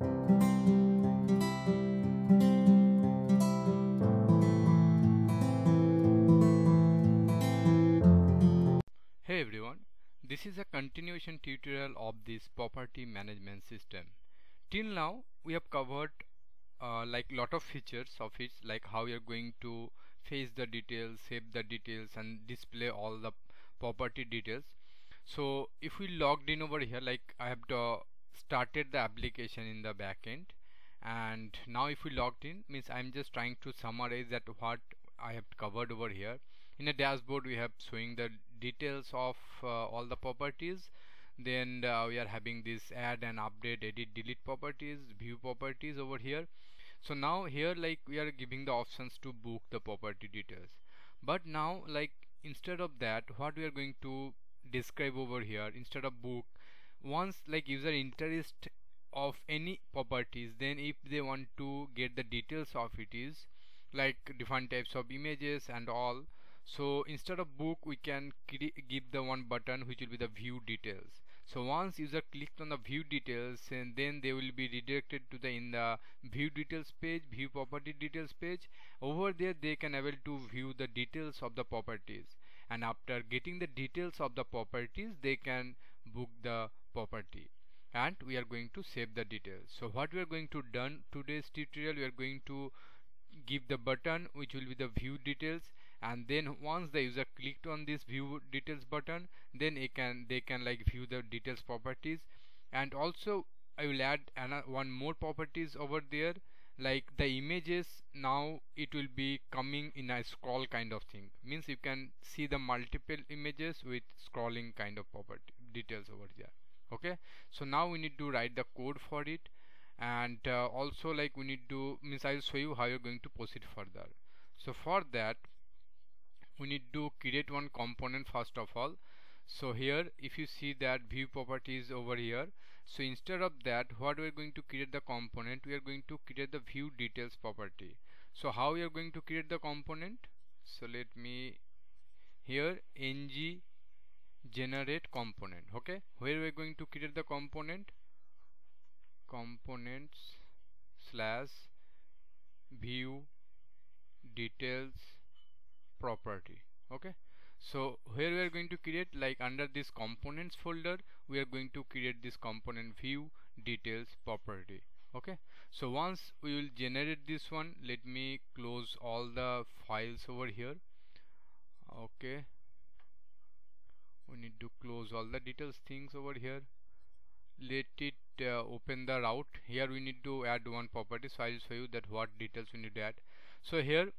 Hey everyone, this is a continuation tutorial of this property management system. Till now we have covered uh, like lot of features of it like how you're going to face the details, save the details and display all the property details. So if we logged in over here like I have started the application in the backend and now if we logged in means I'm just trying to summarize that what I have covered over here. In a dashboard we have showing the details of uh, all the properties. Then uh, we are having this add and update edit delete properties view properties over here. So now here like we are giving the options to book the property details. But now like instead of that what we are going to describe over here instead of book once like user interest of any properties then if they want to get the details of it is like different types of images and all so instead of book we can give the one button which will be the view details. So once user clicked on the view details and then they will be redirected to the in the view details page view property details page. Over there they can able to view the details of the properties. And after getting the details of the properties they can book the property. And we are going to save the details. So what we are going to done today's tutorial we are going to give the button which will be the view details. And then once the user clicked on this view details button then it can they can like view the details properties. And also I will add one more properties over there. Like the images now it will be coming in a scroll kind of thing. Means you can see the multiple images with scrolling kind of property details over there okay? So now we need to write the code for it. And uh, also like we need to means I will show you how you're going to proceed further. So for that we need to create one component first of all. So here if you see that view properties over here. So instead of that what we are going to create the component? We are going to create the view details property. So how we are going to create the component? So let me here ng generate component okay? Where we are going to create the component? Components slash view details property okay? So here we are going to create like under this components folder we are going to create this component view details property okay? So once we will generate this one let me close all the files over here okay we need to close all the details things over here. Let it uh, open the route. Here we need to add one property so I'll show you that what details we need to add. So here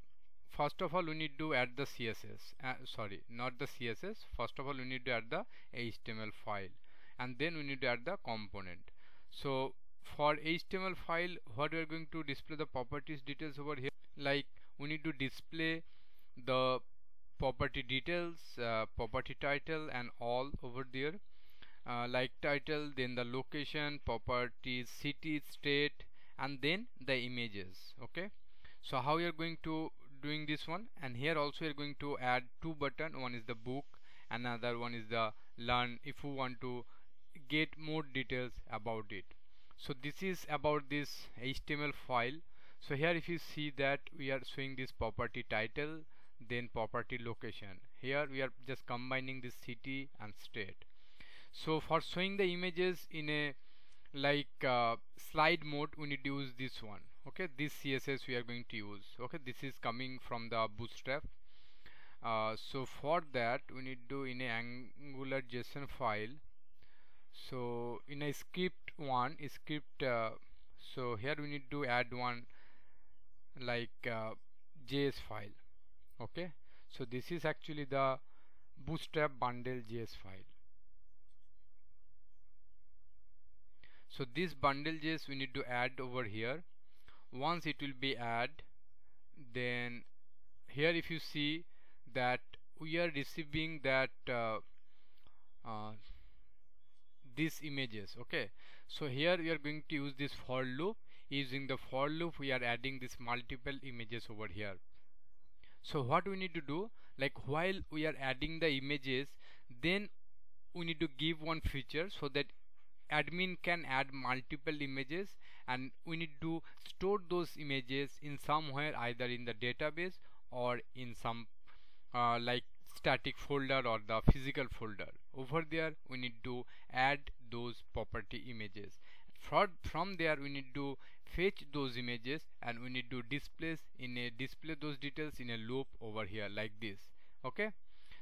first of all we need to add the css uh, sorry not the css first of all we need to add the html file and then we need to add the component. So for html file what we are going to display the properties details over here? Like we need to display the property details uh, property title and all over there. Uh, like title then the location property city state and then the images okay? So how you are going to doing this one? And here also you're going to add two button. One is the book another one is the learn if you want to get more details about it. So this is about this HTML file. So here if you see that we are showing this property title then property location. Here we are just combining this city and state. So for showing the images in a like uh, slide mode we need to use this one. Okay this css we are going to use. Okay this is coming from the bootstrap. Uh, so for that we need to in a angular json file. So in a script one script uh, so here we need to add one like uh, js file okay? So this is actually the bootstrap bundle js file. So this bundle js we need to add over here. Once it will be add then here if you see that we are receiving that uh, uh, these images okay? So here we are going to use this for loop. Using the for loop we are adding this multiple images over here so what we need to do like while we are adding the images then we need to give one feature so that admin can add multiple images and we need to store those images in somewhere either in the database or in some uh, like static folder or the physical folder. Over there we need to add those property images. From, from there we need to fetch those images and we need to display in a display those details in a loop over here like this okay?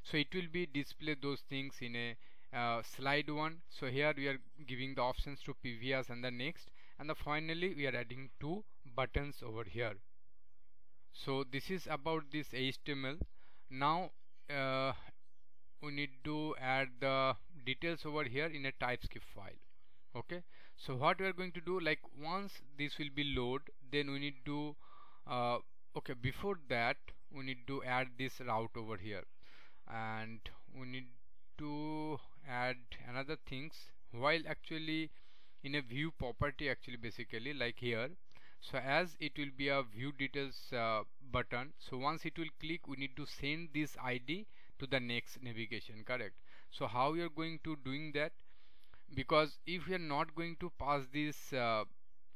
So it will be display those things in a uh, slide one. So here we are giving the options to PVS and the next. And the finally we are adding two buttons over here. So this is about this HTML now uh, we need to add the details over here in a typescript file okay so what we are going to do like once this will be load then we need to uh, okay before that we need to add this route over here. And we need to add another things while actually in a view property actually basically like here. So as it will be a view details uh, button so once it will click we need to send this ID to the next navigation correct? So how we are going to doing that because if we are not going to pass this uh,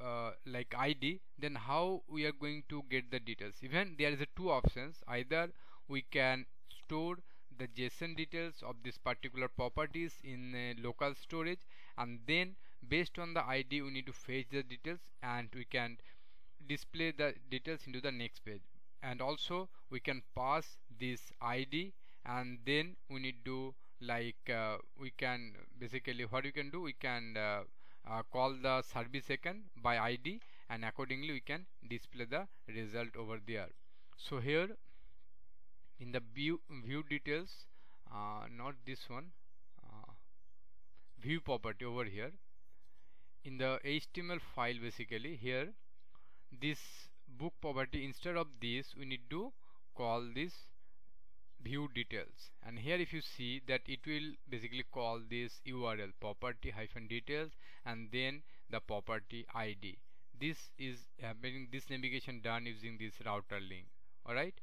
uh, like ID then how we are going to get the details? Even there is a two options. Either we can store the JSON details of this particular properties in a local storage and then based on the ID we need to fetch the details and we can display the details into the next page. And also we can pass this ID and then we need to like uh, we can basically what we can do we can uh, uh, call the service icon by ID and accordingly we can display the result over there. So here in the view view details uh, not this one uh, view property over here. In the HTML file basically here this book property instead of this we need to call this view details. And here if you see that it will basically call this URL property hyphen details and then the property ID this is happening this navigation done using this router link. Alright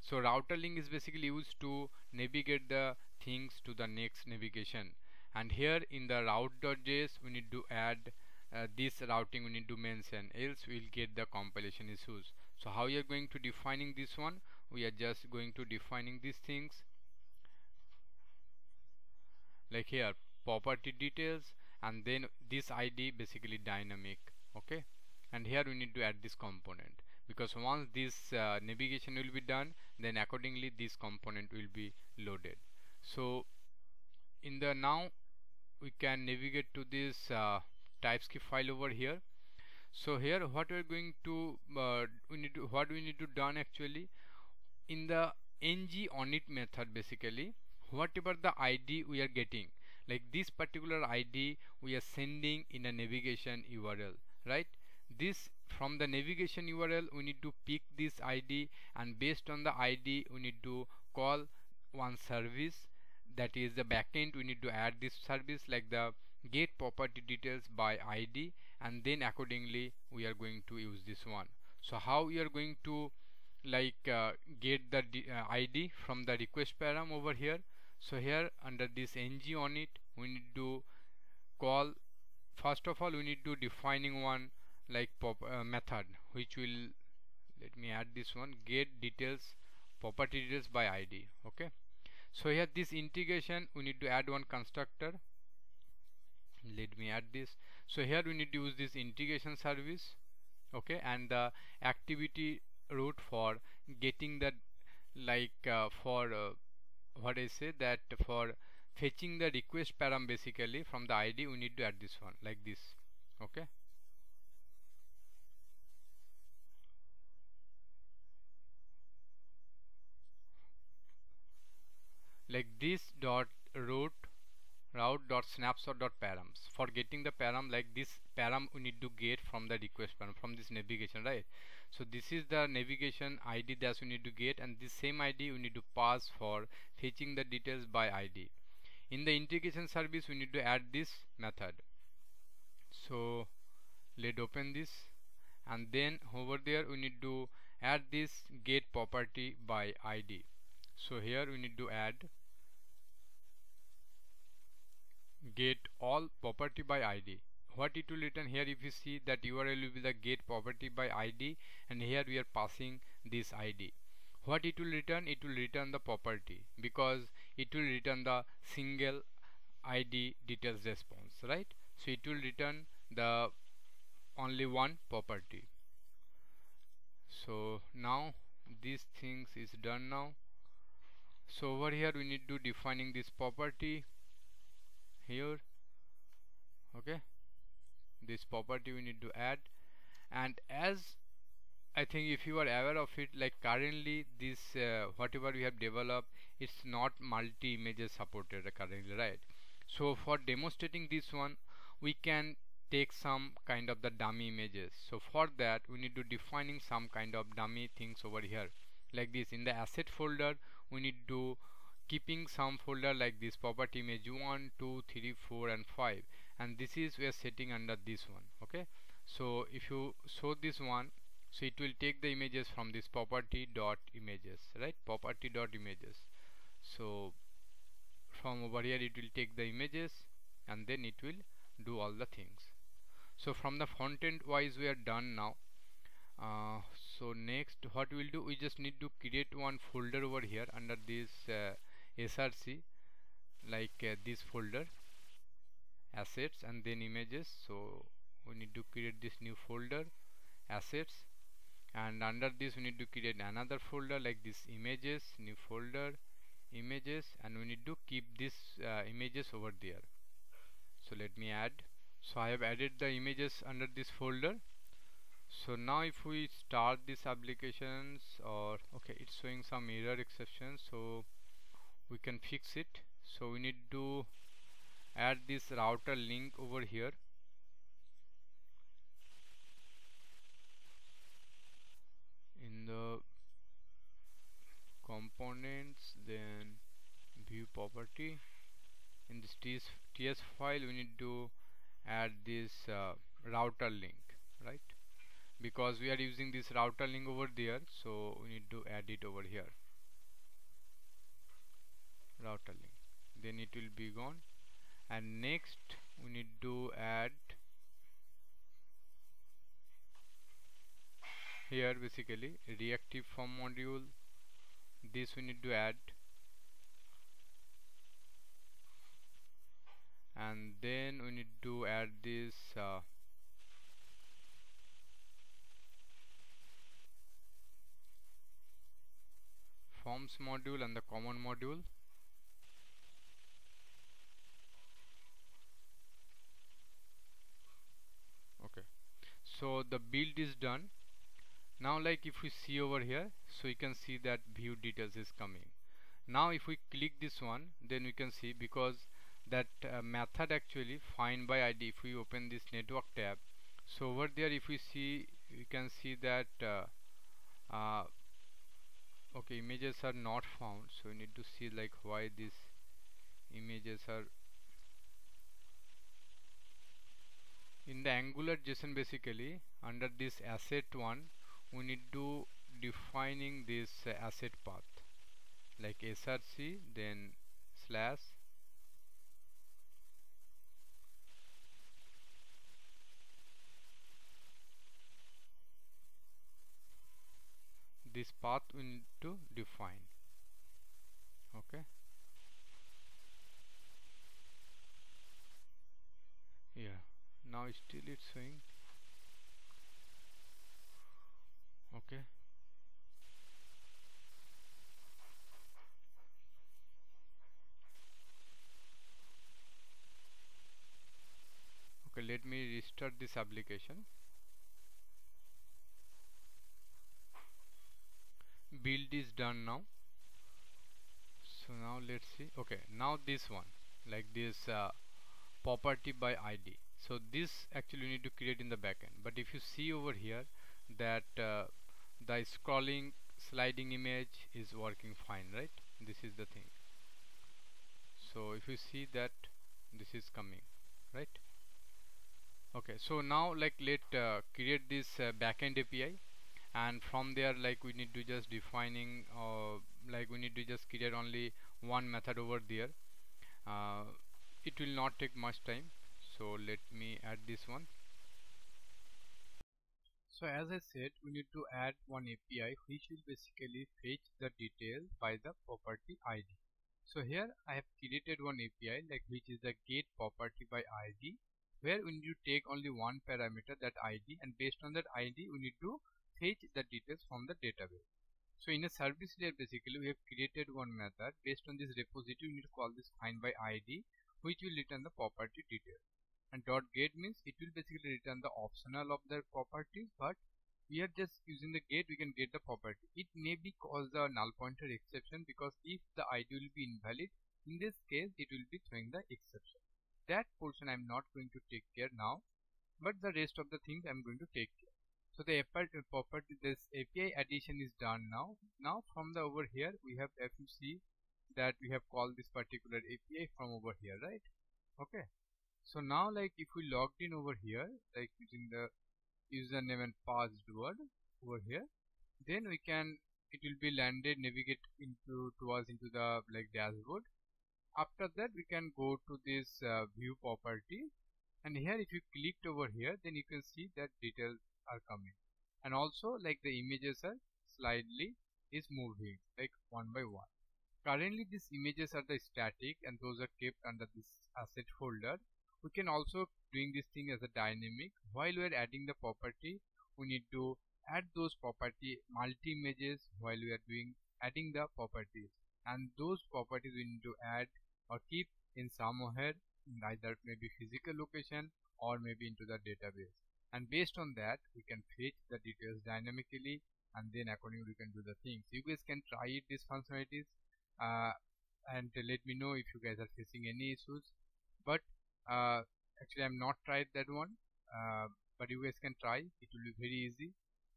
so router link is basically used to navigate the things to the next navigation. And here in the route.js we need to add uh, this routing we need to mention. Else we'll get the compilation issues. So how you are going to defining this one we are just going to defining these things. Like here property details and then this ID basically dynamic okay? And here we need to add this component because once this uh, navigation will be done then accordingly this component will be loaded. So in the now we can navigate to this uh, typescript file over here. So here what we're going to uh, we need to what we need to done actually in the ng onIt method basically whatever the id we are getting like this particular id we are sending in a navigation url right? This from the navigation url we need to pick this id and based on the id we need to call one service that is the backend we need to add this service like the get property details by id and then accordingly we are going to use this one. So how we are going to like uh, get the uh, id from the request param over here. So here under this ng on it we need to call first of all we need to defining one like pop uh, method which will let me add this one get details property details by id okay? So here this integration we need to add one constructor. Let me add this. So here we need to use this integration service okay? And the activity route for getting that like uh, for uh, what I say that for fetching the request param basically from the ID we need to add this one like this okay? Like this dot route route.snapshot.params for getting the param like this param we need to get from the request param from this navigation right? So this is the navigation id that we need to get and this same id we need to pass for fetching the details by id in the integration service we need to add this method. So let's open this and then over there we need to add this get property by id so here we need to add get all property by id what it will return here if you see that URL will be the get property by ID and here we are passing this ID what it will return? It will return the property because it will return the single ID details response right? So it will return the only one property. So now these things is done now. So over here we need to defining this property here okay? This property we need to add. And as I think if you are aware of it like currently this uh, whatever we have developed it's not multi images supported currently right? So for demonstrating this one we can take some kind of the dummy images. So for that we need to defining some kind of dummy things over here. Like this in the asset folder we need to keeping some folder like this property image 1 2 3 4 and 5 and this is we are setting under this one okay? So if you show this one so it will take the images from this property dot images right? Property dot images. So from over here it will take the images and then it will do all the things. So from the front end wise we are done now. Uh, so next what we'll do we just need to create one folder over here under this uh, src like uh, this folder assets and then images. So we need to create this new folder assets. And under this we need to create another folder like this images new folder images. And we need to keep this uh, images over there. So let me add. So I have added the images under this folder. So now if we start this applications or okay it's showing some error exception so we can fix it. So we need to add this router link over here. In the components then view property. In this TS, TS file we need to add this uh, router link right? Because we are using this router link over there so we need to add it over here router link then it will be gone. And next we need to add here basically reactive form module. This we need to add. And then we need to add this uh, forms module and the common module okay so the build is done. Now like if we see over here so you can see that view details is coming. Now if we click this one then we can see because that uh, method actually find by id if we open this network tab. So over there if we see you can see that uh, uh, okay images are not found. So we need to see like why these images are in the angular json basically under this asset one we need to defining this uh, asset path. Like src then slash this path we need to define. Okay now still it's showing okay. Okay let me restart this application. Build is done now. So now let's see. Okay now this one like this uh, property by ID so this actually you need to create in the backend. But if you see over here that uh, the scrolling sliding image is working fine right? This is the thing. So if you see that this is coming right? Okay so now like let uh, create this uh, backend API and from there like we need to just defining uh, like we need to just create only one method over there. Uh, it will not take much time so let me add this one. So as I said we need to add one API which will basically fetch the details by the property ID so here I have created one API like which is the get property by ID where we need to take only one parameter that ID and based on that ID we need to fetch the details from the database. So in a service layer basically we have created one method. Based on this repository we need to call this find by ID which will return the property details and dot get means it will basically return the optional of the properties but we are just using the get we can get the property. It may be cause the null pointer exception because if the id will be invalid in this case it will be throwing the exception. That portion i'm not going to take care now but the rest of the things i'm going to take care. So the uh, property this api addition is done now. Now from the over here we have if you see that we have called this particular api from over here right? Okay so now like if we logged in over here like using the username and password over here then we can it will be landed navigate into towards into the like dashboard. After that we can go to this uh, view property. And here if you clicked over here then you can see that details are coming. And also like the images are slightly is moving like one by one. Currently these images are the static and those are kept under this asset folder we can also doing this thing as a dynamic. While we are adding the property we need to add those property multi images while we are doing adding the properties. And those properties we need to add or keep in somewhere in either maybe physical location or maybe into the database. And based on that we can fetch the details dynamically and then accordingly we can do the things. You guys can try it these functionalities uh, and let me know if you guys are facing any issues. But uh, actually I'm not tried that one. Uh, but you guys can try. It will be very easy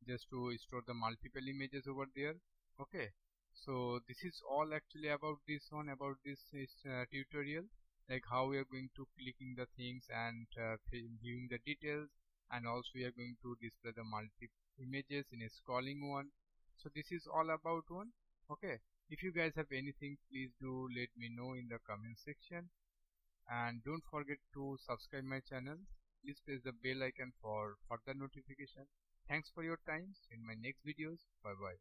just to store the multiple images over there. Okay. So this is all actually about this one about this uh, tutorial. Like how we are going to clicking the things and uh, viewing the details. And also we are going to display the multiple images in a scrolling one. So this is all about one. Okay. If you guys have anything please do let me know in the comment section and don't forget to subscribe my channel. Please press the bell icon for further notification. Thanks for your time. In my next videos. Bye bye